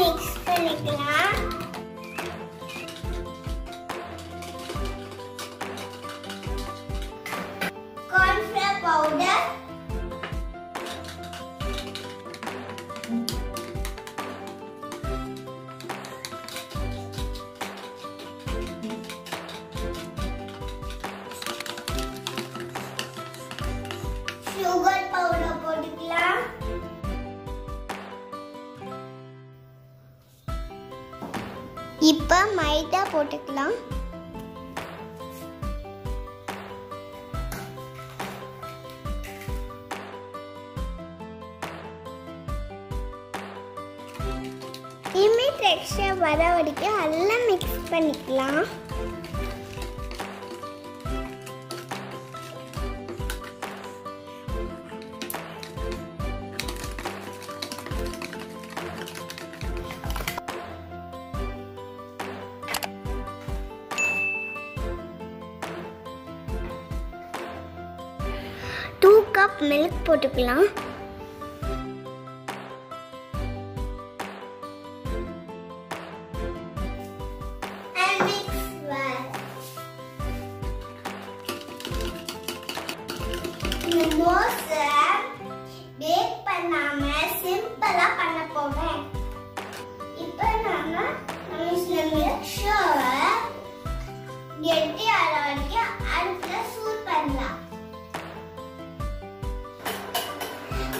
mix பண்ணிக்கலாம் corn flour powder sugar powder. போட்டுக்கலாம். இனிமே டெக்ஸ்டர் வர வரைக்கும் எல்லாம் மிக்ஸ் பண்ணிக்கலாம். கப் மில்க் போட்டுக்கலாம். And இந்த மோஸை பேக் பண்ணாம சிம்பிளா பண்ண போவேன்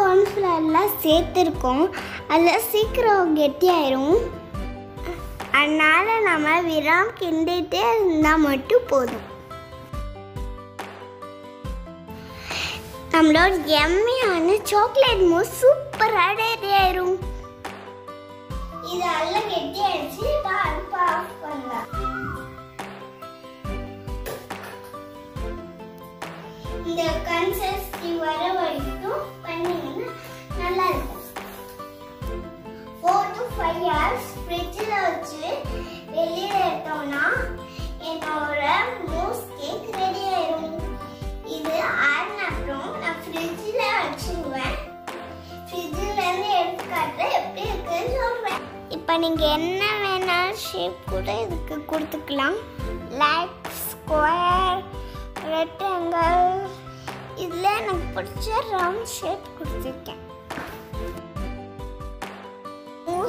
கார்ன்ஃப்ளவர்லாம் சேர்த்துருக்கோம். அதில் சீக்கிரம் கெட்டியாயிரும் அதனால நம்ம விராம் கிண்டிகிட்டே இருந்தால் மட்டும் போதும். நம்மளோட எம்மியான சாக்லேட் மூஸ் சூப்பராக ரெடி ஆயிரும். இது நல்லா கெட்டி ஆயிடுச்சு. நல்லா இருக்கும் ஃபோர் டு ஃபைவ் ஹவர்ஸ் ஃப்ரிட்ஜில் வச்சு வெளியில் எடுத்தோம்னா என்னோட மூஸ் கேக் ரெடி ஆயிடும் இது ஆறின அப்புறம் நான் ஃப்ரிட்ஜில் வச்சுருவேன். ஃப்ரிட்ஜிலேருந்து எடுத்து காட்டுறேன் எப்படி இருக்குன்னு சொல்கிறேன் இப்போ நீங்கள் என்ன வேணாலும் ஷேப் கூட இதுக்கு கொடுத்துக்கலாம். லைக் ஸ்கொயர் ரெக்டாங்கிள் இதில் எனக்கு பிடிச்ச ரவுண்ட் ஷேப் கொடுத்துருக்கேன்.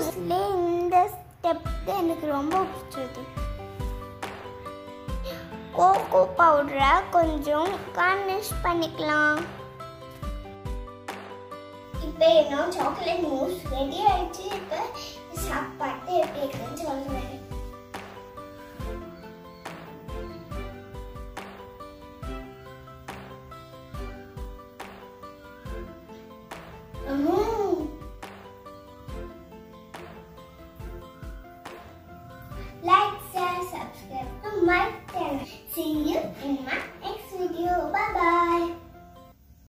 மோஸ்ட்லி இந்த ஸ்டெப் தான் எனக்கு ரொம்ப பிடிச்சது. கோகோ பவுடரை கொஞ்சம் கார்னிஷ் பண்ணிக்கலாம். இப்போ என்ன? சாக்லேட் மூஸ் ரெடி ஆயிடுச்சு. இப்போ சாப்பாட்டு எப்படி இருக்குன்னு சொல்றேன் மூணு